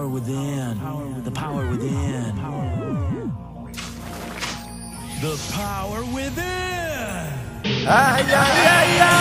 power within. The power within. The power within. Ah yeah yeah yeah.